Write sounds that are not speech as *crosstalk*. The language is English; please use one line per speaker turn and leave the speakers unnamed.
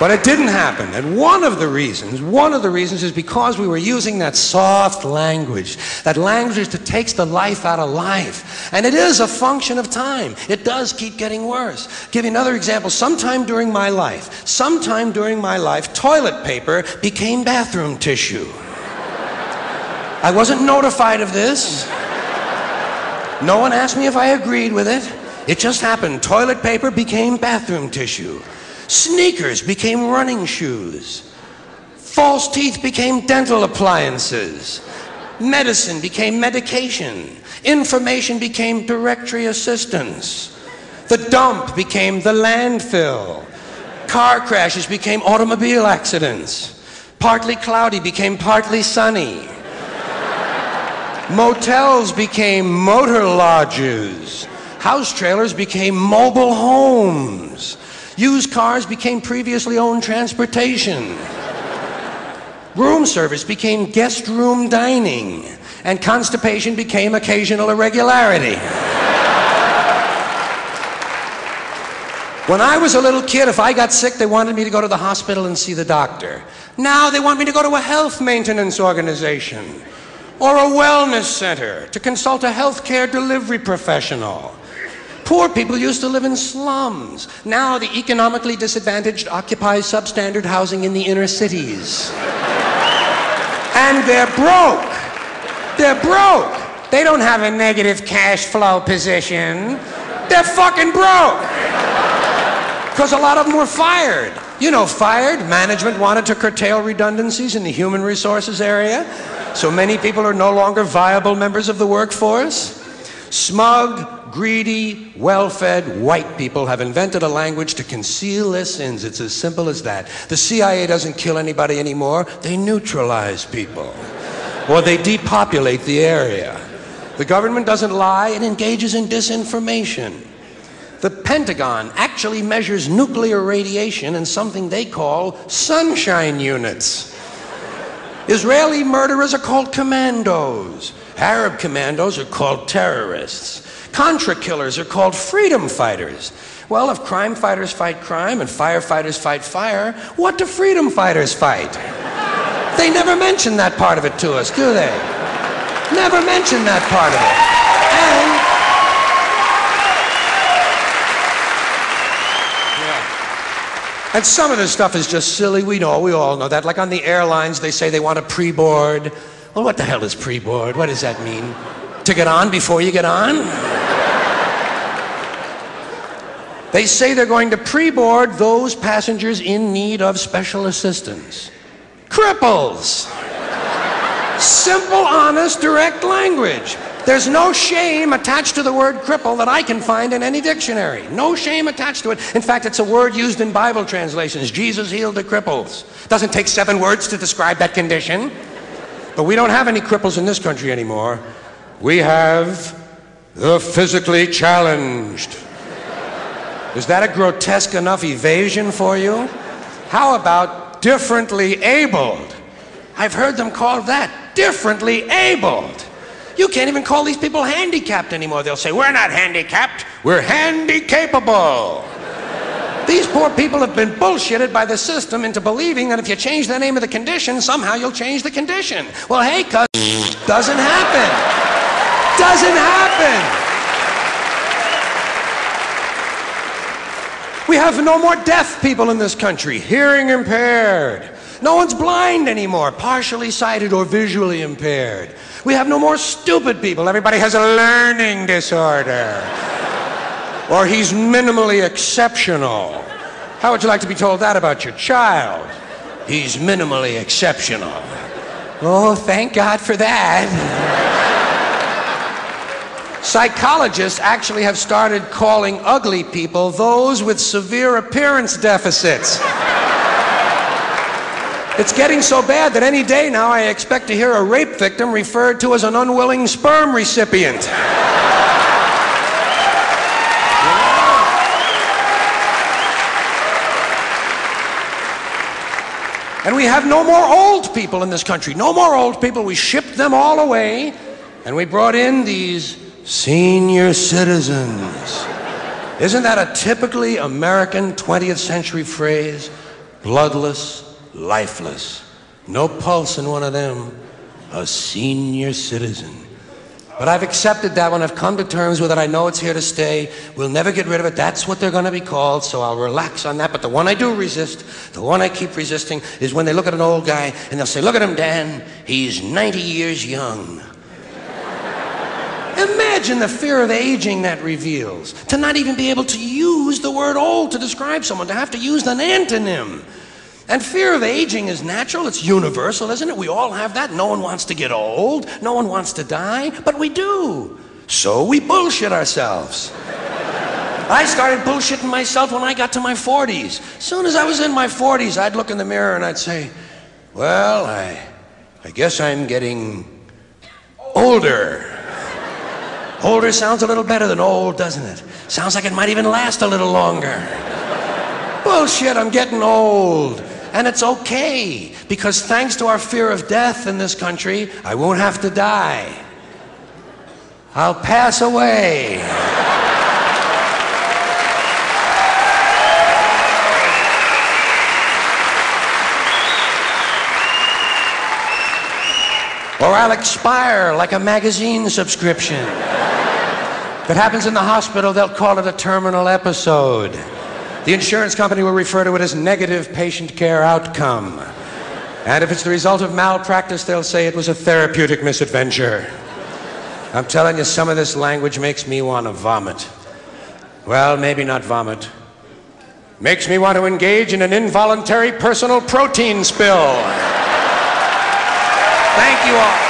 But it didn't happen. And one of the reasons, one of the reasons is because we were using that soft language, that language that takes the life out of life. And it is a function of time. It does keep getting worse. Give you another example. Sometime during my life, sometime during my life, toilet paper became bathroom tissue. I wasn't notified of this. No one asked me if I agreed with it. It just happened. Toilet paper became bathroom tissue. Sneakers became running shoes. False teeth became dental appliances. Medicine became medication. Information became directory assistance. The dump became the landfill. Car crashes became automobile accidents. Partly cloudy became partly sunny. Motels became motor lodges. House trailers became mobile homes. Used cars became previously owned transportation. Room service became guest room dining. And constipation became occasional irregularity. When I was a little kid, if I got sick, they wanted me to go to the hospital and see the doctor. Now they want me to go to a health maintenance organization or a wellness center to consult a healthcare delivery professional. Poor people used to live in slums. Now the economically disadvantaged occupy substandard housing in the inner cities. and they're broke. They're broke. They don't have a negative cash flow position. They're fucking broke. Because a lot of them were fired. You know, fired. Management wanted to curtail redundancies in the human resources area. So many people are no longer viable members of the workforce. Smug, greedy, well fed white people have invented a language to conceal their sins. It's as simple as that. The CIA doesn't kill anybody anymore, they neutralize people, or they depopulate the area. The government doesn't lie, it engages in disinformation. The Pentagon actually measures nuclear radiation in something they call sunshine units. Israeli murderers are called commandos. Arab commandos are called terrorists. Contra killers are called freedom fighters. Well, if crime fighters fight crime and firefighters fight fire, what do freedom fighters fight? They never mention that part of it to us, do they? Never mention that part of it. And some of this stuff is just silly. We know, we all know that. Like on the airlines, they say they want a pre board. Well, what the hell is pre board? What does that mean? To get on before you get on? They say they're going to pre board those passengers in need of special assistance. Cripples! Simple, honest, direct language. There's no shame attached to the word cripple that I can find in any dictionary. No shame attached to it. In fact, it's a word used in Bible translations. Jesus healed the cripples. Doesn't take seven words to describe that condition. But we don't have any cripples in this country anymore. We have the physically challenged. Is that a grotesque enough evasion for you? How about differently abled? I've heard them called that differently abled. You can't even call these people handicapped anymore. They'll say, We're not handicapped, we're handicapable. These poor people have been bullshitted by the system into believing that if you change the name of the condition, somehow you'll change the condition. Well, hey, cuz, doesn't happen. Doesn't happen. We have no more deaf people in this country, hearing impaired. No one's blind anymore, partially sighted or visually impaired. We have no more stupid people. Everybody has a learning disorder. or he's minimally exceptional. How would you like to be told that about your child? He's minimally exceptional. Oh, thank God for that. Psychologists actually have started calling ugly people those with severe appearance deficits. It's getting so bad that any day now I expect to hear a rape victim referred to as an unwilling sperm recipient. And we have no more old people in this country. No more old people. We shipped them all away, and we brought in these senior citizens. Isn't that a typically American 20th century phrase? bloodless, lifeless. No pulse in one of them. A senior citizen. But I've accepted that one. I've come to terms with it. I know it's here to stay. We'll never get rid of it. That's what they're going to be called, so I'll relax on that. But the one I do resist, the one I keep resisting, is when they look at an old guy and they'll say, Look at him, Dan. He's 90 years young. *laughs* Imagine the fear of aging that reveals. To not even be able to use the word old to describe someone, to have to use an antonym. And fear of aging is natural, it's universal, isn't it? We all have that. No one wants to get old, no one wants to die, but we do. So we bullshit ourselves. I started bullshitting myself when I got to my 40s. As soon as I was in my 40s, I'd look in the mirror and I'd say, Well, I, I guess I'm getting older. Older sounds a little better than old, doesn't it? Sounds like it might even last a little longer. Bullshit, I'm getting old. And it's okay, because thanks to our fear of death in this country, I won't have to die. I'll pass away. Or I'll expire like a magazine subscription. If it happens in the hospital, they'll call it a terminal episode. The insurance company will refer to it as negative patient care outcome. And if it's the result of malpractice, they'll say it was a therapeutic misadventure. I'm telling you, some of this language makes me want to vomit. Well, maybe not vomit. Makes me want to engage in an involuntary personal protein spill. Thank you all.